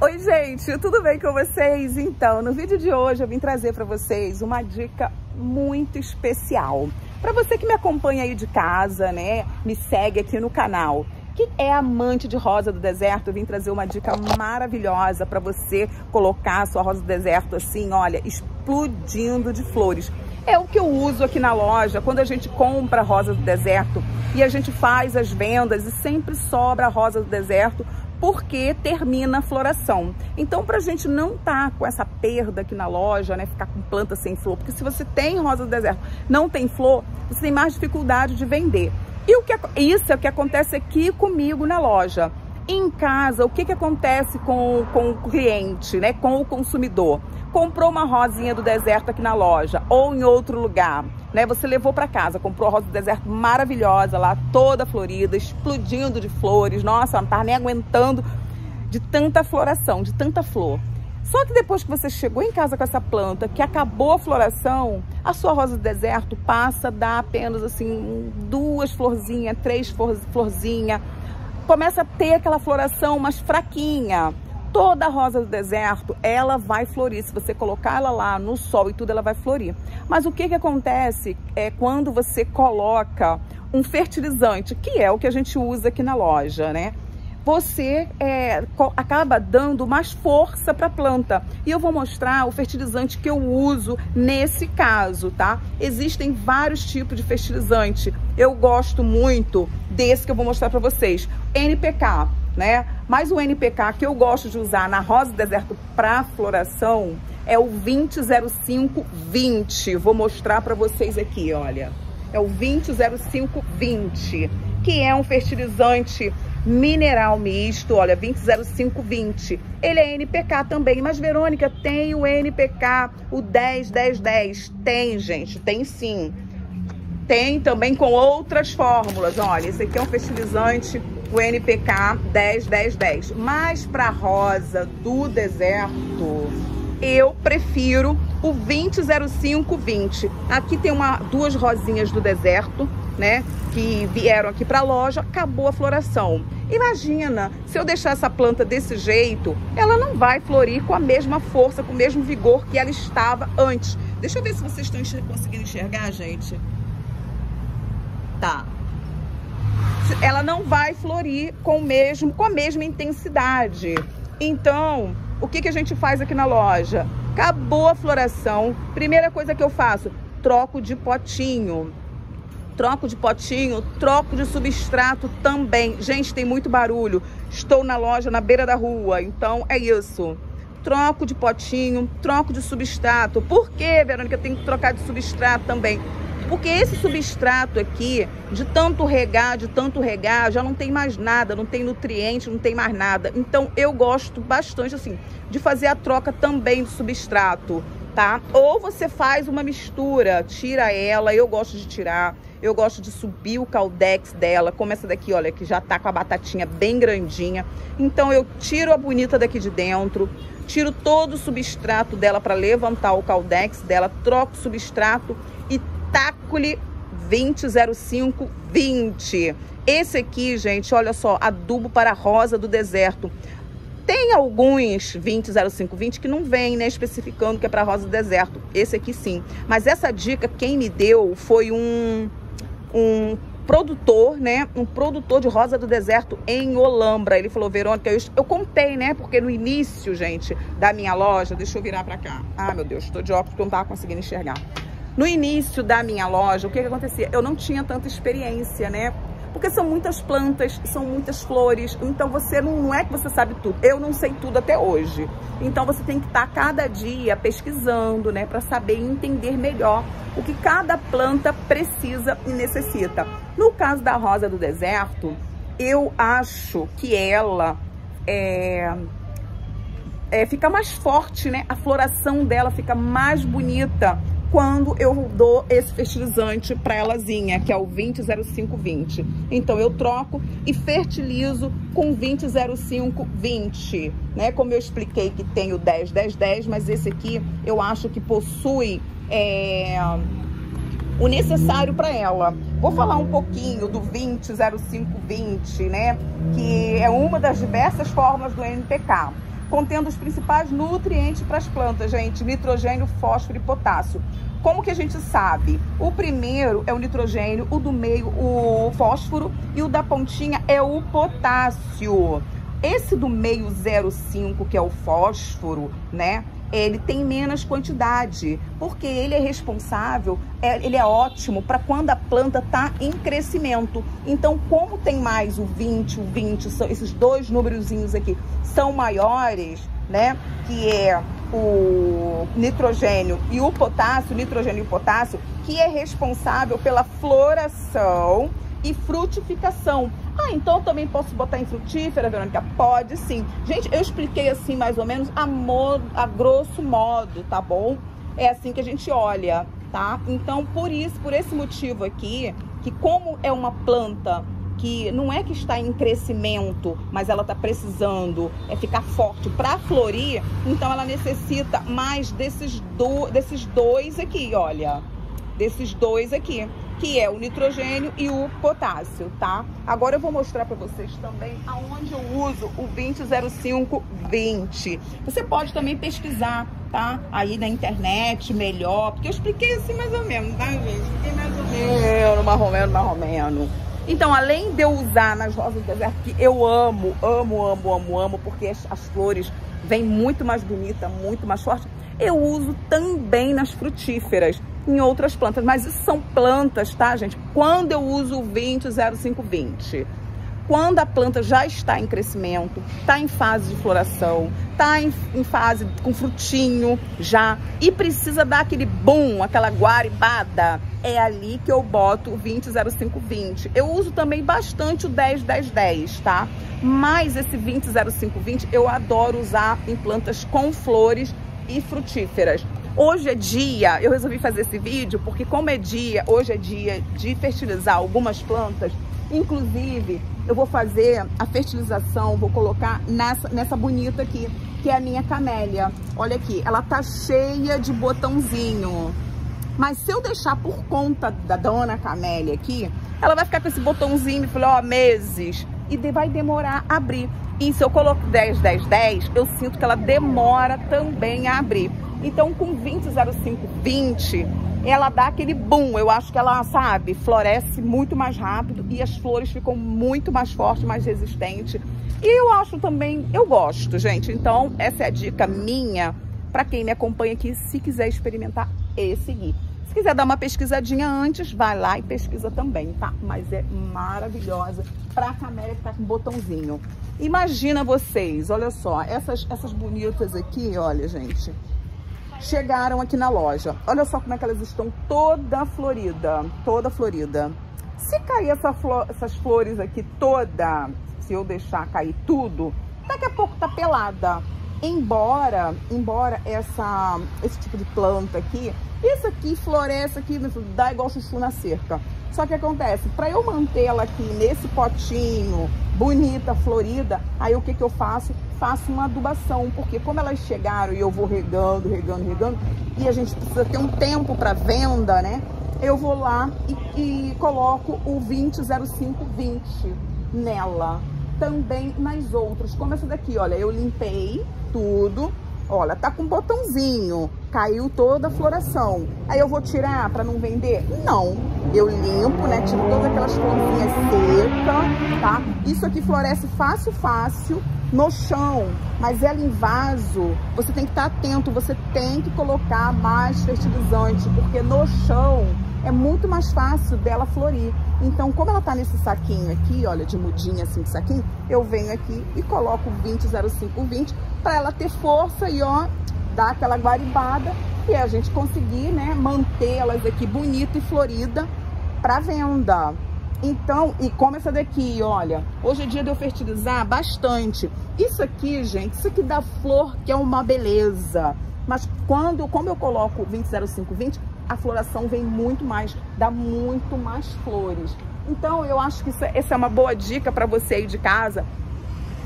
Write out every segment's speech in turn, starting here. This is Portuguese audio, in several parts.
Oi, gente, tudo bem com vocês? Então, no vídeo de hoje eu vim trazer para vocês uma dica muito especial. Para você que me acompanha aí de casa, né, me segue aqui no canal, que é amante de rosa do deserto, eu vim trazer uma dica maravilhosa para você colocar a sua rosa do deserto assim, olha, explodindo de flores. É o que eu uso aqui na loja, quando a gente compra rosa do deserto e a gente faz as vendas e sempre sobra a rosa do deserto porque termina a floração. Então, para a gente não estar tá com essa perda aqui na loja, né, ficar com planta sem flor, porque se você tem rosa do deserto, não tem flor, você tem mais dificuldade de vender. E o que, isso é o que acontece aqui comigo na loja. Em casa, o que, que acontece com, com o cliente, né, com o consumidor? comprou uma rosinha do deserto aqui na loja ou em outro lugar, né? Você levou para casa, comprou a rosa do deserto maravilhosa lá, toda florida, explodindo de flores. Nossa, não tá nem aguentando de tanta floração, de tanta flor. Só que depois que você chegou em casa com essa planta, que acabou a floração, a sua rosa do deserto passa a dar apenas assim duas florzinhas, três florzinhas, começa a ter aquela floração mais fraquinha. Toda rosa do deserto, ela vai florir. Se você colocar ela lá no sol e tudo, ela vai florir. Mas o que, que acontece é quando você coloca um fertilizante, que é o que a gente usa aqui na loja, né? Você é, acaba dando mais força para a planta. E eu vou mostrar o fertilizante que eu uso nesse caso, tá? Existem vários tipos de fertilizante. Eu gosto muito desse que eu vou mostrar para vocês. NPK né? Mas o NPK que eu gosto de usar na rosa do deserto para floração é o 200520. Vou mostrar para vocês aqui, olha. É o 200520, que é um fertilizante mineral misto, olha, 200520. Ele é NPK também, mas Verônica tem o NPK, o 101010. Tem, gente, tem sim. Tem também com outras fórmulas. Olha, esse aqui é um fertilizante o NPK 101010. Mas para rosa do deserto, eu prefiro o 200520. Aqui tem uma, duas rosinhas do deserto, né? Que vieram aqui para a loja, acabou a floração. Imagina, se eu deixar essa planta desse jeito, ela não vai florir com a mesma força, com o mesmo vigor que ela estava antes. Deixa eu ver se vocês estão conseguindo enxergar, gente. Tá, ela não vai florir com, mesmo, com a mesma intensidade. Então, o que, que a gente faz aqui na loja? Acabou a floração, primeira coisa que eu faço, troco de potinho. Troco de potinho, troco de substrato também. Gente, tem muito barulho. Estou na loja, na beira da rua, então é isso. Troco de potinho, troco de substrato. Por que, Verônica, tenho que trocar de substrato também? Porque esse substrato aqui, de tanto regar, de tanto regar, já não tem mais nada, não tem nutriente, não tem mais nada. Então eu gosto bastante assim de fazer a troca também do substrato, tá? Ou você faz uma mistura, tira ela, eu gosto de tirar. Eu gosto de subir o caldex dela, como essa daqui, olha, que já tá com a batatinha bem grandinha. Então eu tiro a bonita daqui de dentro, tiro todo o substrato dela para levantar o caldex dela, troco o substrato e Taco-lhe 200520. Esse aqui, gente, olha só, adubo para rosa do deserto. Tem alguns 200520 que não vem, né, especificando que é para rosa do deserto. Esse aqui sim. Mas essa dica quem me deu foi um um produtor, né? Um produtor de rosa do deserto em Olambra. Ele falou, Verônica, eu, eu contei, né? Porque no início, gente, da minha loja, deixa eu virar para cá. Ah, meu Deus, estou de óculos porque eu não tava conseguindo enxergar. No início da minha loja, o que, que acontecia? Eu não tinha tanta experiência, né? Porque são muitas plantas, são muitas flores, então você não, não é que você sabe tudo. Eu não sei tudo até hoje. Então você tem que estar tá cada dia pesquisando, né, para saber entender melhor o que cada planta precisa e necessita. No caso da rosa do deserto, eu acho que ela é, é, fica mais forte, né? A floração dela fica mais bonita quando eu dou esse fertilizante para elazinha, que é o 200520. Então eu troco e fertilizo com 200520, né? Como eu expliquei que tem o 10, 10, 10, mas esse aqui eu acho que possui é, o necessário para ela. Vou falar um pouquinho do 200520, né? Que é uma das diversas formas do NPK. Contendo os principais nutrientes para as plantas, gente: nitrogênio, fósforo e potássio. Como que a gente sabe? O primeiro é o nitrogênio, o do meio o fósforo e o da pontinha é o potássio. Esse do meio 0,5, que é o fósforo, né? Ele tem menos quantidade, porque ele é responsável, é, ele é ótimo para quando a planta está em crescimento. Então, como tem mais o 20, o 20, são esses dois númerozinhos aqui são maiores, né? Que é o nitrogênio e o potássio, nitrogênio e potássio, que é responsável pela floração e frutificação. Ah, então também posso botar em frutífera, Verônica? Pode sim. Gente, eu expliquei assim mais ou menos a, modo, a grosso modo, tá bom? É assim que a gente olha, tá? Então, por isso, por esse motivo aqui, que como é uma planta que não é que está em crescimento, mas ela está precisando é ficar forte para florir, então ela necessita mais desses, do, desses dois aqui, olha. Desses dois aqui, que é o nitrogênio e o potássio, tá? Agora eu vou mostrar para vocês também aonde eu uso o 200520. Você pode também pesquisar, tá? Aí na internet, melhor, porque eu expliquei assim mais ou menos, tá, gente? Expliquei mais ou menos, ou menos. Então, além de eu usar nas rosas do deserto, que eu amo, amo, amo, amo, amo, porque as, as flores vêm muito mais bonita, muito mais forte, eu uso também nas frutíferas, em outras plantas. Mas isso são plantas, tá, gente? Quando eu uso o 200520 quando a planta já está em crescimento, está em fase de floração, está em, em, fase com frutinho já e precisa dar aquele boom, aquela guaribada, é ali que eu boto o 200520. Eu uso também bastante o 101010, tá? Mas esse 200520 eu adoro usar em plantas com flores e frutíferas. Hoje é dia, eu resolvi fazer esse vídeo porque como é dia, hoje é dia de fertilizar algumas plantas, inclusive eu vou fazer a fertilização, vou colocar nessa, nessa bonita aqui, que é a minha camélia. Olha aqui, ela tá cheia de botãozinho. Mas se eu deixar por conta da dona camélia aqui, ela vai ficar com esse botãozinho, e falei, ó, meses, e vai demorar a abrir. E se eu coloco 10, 10, 10, eu sinto que ela demora também a abrir. Então, com 20,0520, ela dá aquele boom. Eu acho que ela, sabe, floresce muito mais rápido e as flores ficam muito mais fortes, mais resistentes. E eu acho também, eu gosto, gente. Então, essa é a dica minha para quem me acompanha aqui, se quiser experimentar e seguir. Se quiser dar uma pesquisadinha antes, vai lá e pesquisa também, tá? Mas é maravilhosa pra camélia que tá com botãozinho. Imagina vocês, olha só, essas, essas bonitas aqui, olha, gente chegaram aqui na loja. Olha só como é que elas estão toda florida, toda florida. Se cair essa flor, essas flores aqui toda, se eu deixar cair tudo, daqui a pouco tá pelada. Embora, embora essa, esse tipo de planta aqui, isso aqui floresce aqui, dá igual chuchu na cerca. Só que acontece, para eu manter ela aqui nesse potinho, bonita, florida, aí o que que eu faço? Faço uma adubação, porque como elas chegaram e eu vou regando, regando, regando, e a gente precisa ter um tempo para venda, né? Eu vou lá e, e coloco o 200520 nela. Também nas outras, como essa daqui, olha, eu limpei tudo, Olha, tá com um botãozinho, caiu toda a floração. Aí eu vou tirar para não vender? Não. Eu limpo, né? Tiro todas aquelas florzinhas secas, tá? Isso aqui floresce fácil, fácil no chão, mas ela em vaso, você tem que estar atento, você tem que colocar mais fertilizante, porque no chão é muito mais fácil dela florir. Então, como ela tá nesse saquinho aqui, olha, de mudinha assim de saquinho, eu venho aqui e coloco 200520 para ela ter força e ó, dar aquela guaribada e a gente conseguir, né, manter elas aqui bonita e florida para venda. Então, e como essa daqui, olha, hoje é dia de eu fertilizar bastante. Isso aqui, gente, isso aqui dá flor que é uma beleza. Mas quando, como eu coloco 200520, a floração vem muito mais, dá muito mais flores. Então, eu acho que isso, é, essa é uma boa dica para você aí de casa,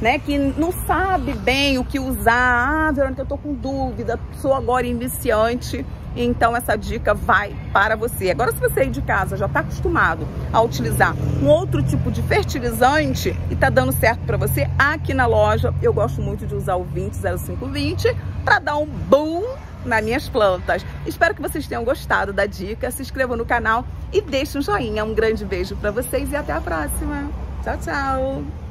né? Que não sabe bem o que usar. Ah, Verônica, eu tô com dúvida, sou agora iniciante. Então essa dica vai para você. Agora, se você aí de casa já está acostumado a utilizar um outro tipo de fertilizante e está dando certo para você, aqui na loja eu gosto muito de usar o 200520 para dar um boom nas minhas plantas. Espero que vocês tenham gostado da dica. Se inscrevam no canal e deixem um joinha. Um grande beijo para vocês e até a próxima. Tchau, tchau!